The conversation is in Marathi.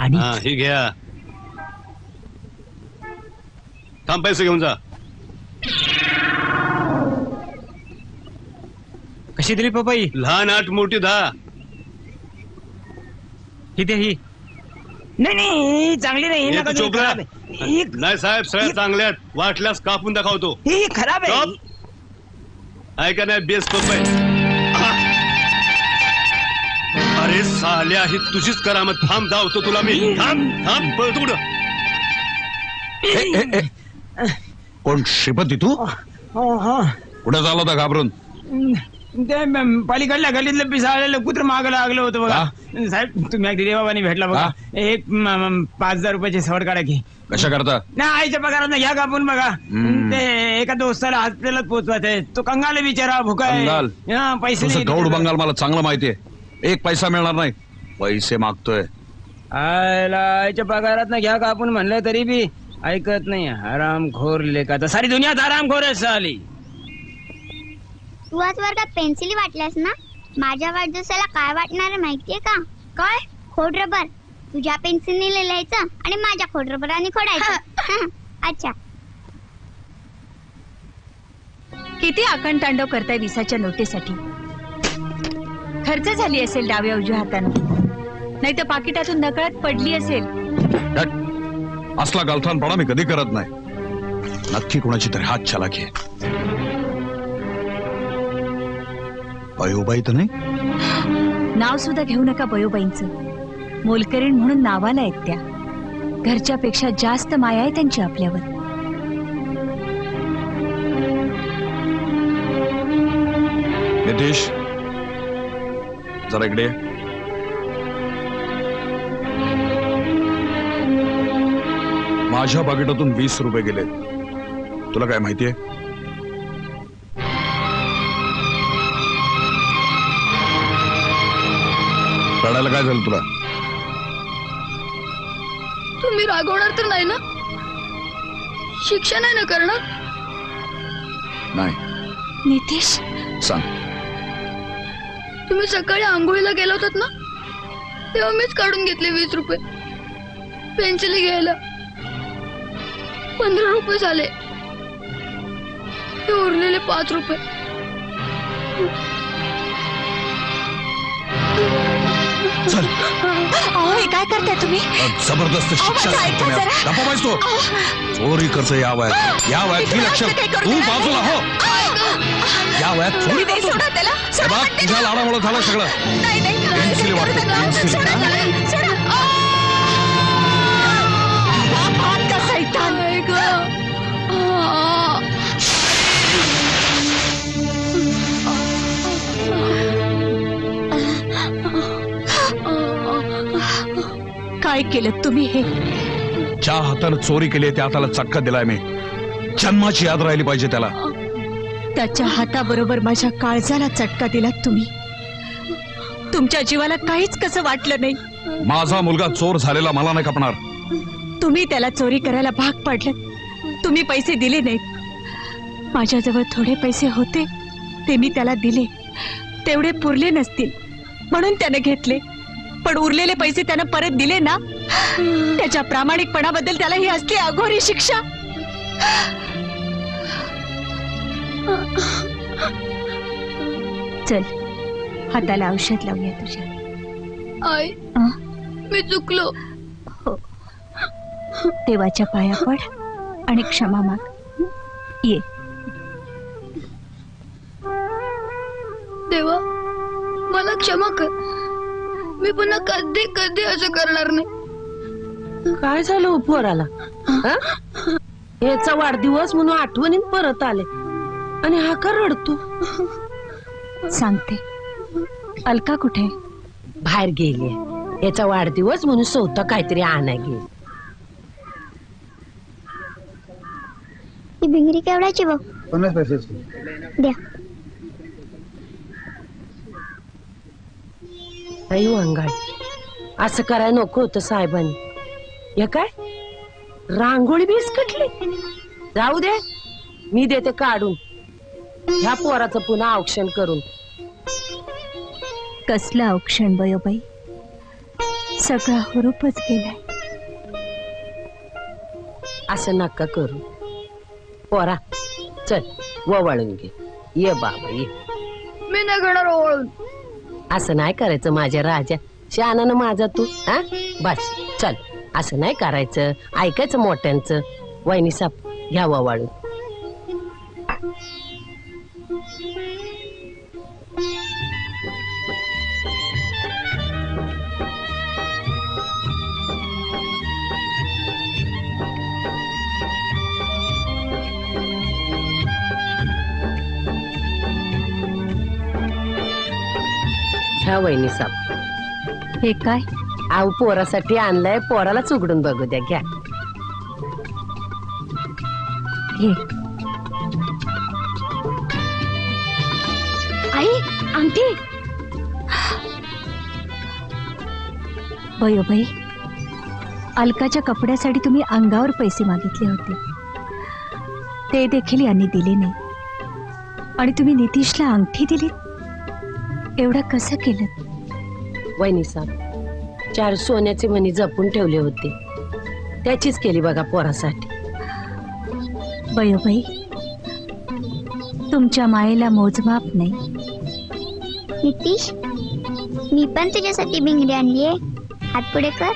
आणि? हा ही घ्या. थांब पैसे घेऊन जा. कशी दिली पपई? लहान आठ मोठी दहा. किती ही. नाही नाही चांगली नाही ही हे नका तू देऊ, चोपडा. खराब आहे. ही नाही साहेब सगळ्या चांगल्या आहेत. वाटल्यास कापून दाखवतो. ही खराब आहे. चुप. ऐका नाही बेस पपई. अरे साल्या ही तुझीच करामत. थांब धावतो तुला मी. थांब थांब पळतो कुठं? ए, ए, ए. कोण श्रीपती तू? हो हो कुठे झाला होता घाबरून? ते म- पलीकडल्या गल्लीतलं पिसाळलेलं कुत्र माग लागलं होतं बघा. साहेब तुम्ही अगदी देवाबानी भेटला बघा. हा? एक म- म- पाच हजार रुपयाची सवड काढा की. कशा करता? नाही आईच्या पगारात घ्या कापून बघा. हम्म. ते एका दोस्ताला हॉस्पिटलात पोहोचवायचं आहे तो कंगाल बिचारा भुका आहे. कंगाल? हा, पैसे नाही गौड. बंगाल मला चांगलं माहितीये एक पैसा मिळणार नाही. पैसे मागतोय. आयला आईच्या पगारात घ्या कापून म्हणलं तरी बी. ऐकत नाही. हराम खोर लेखा तर सारी दुनियात हराम खोर साली. तू आज वर्गात पेन्सिली वाटल्यास ना? माझ्या वाढदिवसाला काय वाटणार आहे माहितीये का? काय खोड रबर. तुझ्या पेन्सिलने लिहायचं आणि माझ्या खोड रबराने खोडायचं. अच्छा. किती आकंतांडव करताय विसाच्या नोटीसाठी? खर्च झाली असेल डाव्या उजव्या हातानं. नाही तर पाकिटातून नकळत पडली असेल. हट. असला गलथानपणा मी कधी करत नाही. नक्की कुणाची तरी हात छलाखी आहे. अयोबाई तर नाही? नाव सुद्धा घेऊ नका बयोबाईंचं. मोलकरीण म्हणून नावाला आहेत त्या. घरच्यापेक्षा जास्त माया आहे त्यांची आपल्यावर. नितीश जरा इकडे. माझ्या पाकिटातून वीस रुपये गेले. तुला काय माहितीये रडायला काय झालं तुला? तुम्ही रागवणार तर नाही ना? शिक्षा नाही ना करणार? नाही. नितीश. सांग. तुम्ही सकाळी आंघोळीला गेला होतात ना? तेव्हा मीच काढून घेतले वीस रुपये. पेन्सिली घ्यायला. पंधरा रुपये झाले. ते उरलेले पाच रुपये. चल. अहो हे काय करताय तुम्ही? जबरदस्त शिक्षा माझं ऐका तुम्ही जरा. गप्पा बस तो. चोरी करतो या वयात. या वयात मी लक्ष काही करू तू. बाजूला हो. या वयात चोरी करतो सोडा त्याला. ना. लाडामुळे झालं सगळं नाही, नाही, पेन्सिली वाटते, पेन्सिली. काय केलं तुम्ही हे ज्या हातानं चोरी केली त्या हाताला चटका दिलाय मी जन्माची याद राहिली पाहिजे त्याला त्याच्या हाताबरोबर माझ्या काळजाला चटका दिलात तुम्ही. तुमच्या जीवाला काहीच कसं वाटलं नाही. माझा मुलगा चोर झालेला मला नाही कपणार तुम्ही त्याला चोरी करायला भाग पाडलं. तुम्ही पैसे दिले नाहीत. माझ्याजवळ थोडे पैसे होते ते मी त्याला दिले. तेवढे पुरले नसतील म्हणून त्याने घेतले. पण उरलेले पैसे त्यानं परत दिले ना? त्याच्या प्रामाणिकपणाबद्दल त्याला ही असली अघोरी शिक्षा? चल हाताला औषध लावूया तुझ्या. आई? मी चुकलो. हो. देवाच्या पाया पड आणि क्षमा माग. ये. देवा मला क्षमा कर. मी पुन्हा कधी कधी असं करणार नाही. काय झालं हो पोराला हा? याचा वाढदिवस म्हणून आठवणीत परत आले. आणि हा का रडतो? सांगते. अलका कुठे? बाहेर गेली. याचा वाढदिवस म्हणून स्वतः काहीतरी आणाय गेली. ही भिंगरी केवढ्याची बघ. पन्नास पैशाची द्या. आई वांगाळ असं करायला नको होतं साहेबांनी. हे काय? रांगोळी बिस्कटली? जाऊ दे. मी देते काढून. ह्या पोराचं पुन्हा औक्षण करून. कसलं औक्षण बयोबाई सगळा हुरूपच गेलाय. असं नका करू. पोरा चल ववाळून घे. ये बाबा ये. मी नाही घेणार ओवाळून असं नाही करायचं माझ्या राजा. शहाणानं माझा तू हा? बस चल. असं नाही करायचं. ऐकायचं मोठ्यांचं. वहिनी साप घ्या वाळून. ह्या वहिनी साप हे काय? आऊ पोरासाठी आणलाय पोरालाच उघडून बघू द्या घ्या. आई अंगठी बयो बाई अलकाच्या कपड्यासाठी तुम्ही अंगावर पैसे मागितले होते. ते देखील यांनी दिले नाही. आणि तुम्ही नितीशला अंगठी दिली एवढं कसं केलं? वहिनी साहेब चार सोन्याचे मणी जपून ठेवले होते. त्याचीच केली बघा पोरासाठी. बयोबाई तुमच्या मायेला मोजमाप नाही. नितीश मी पण तुझ्यासाठी भिंगरी आणली आहे. हात पुढे कर.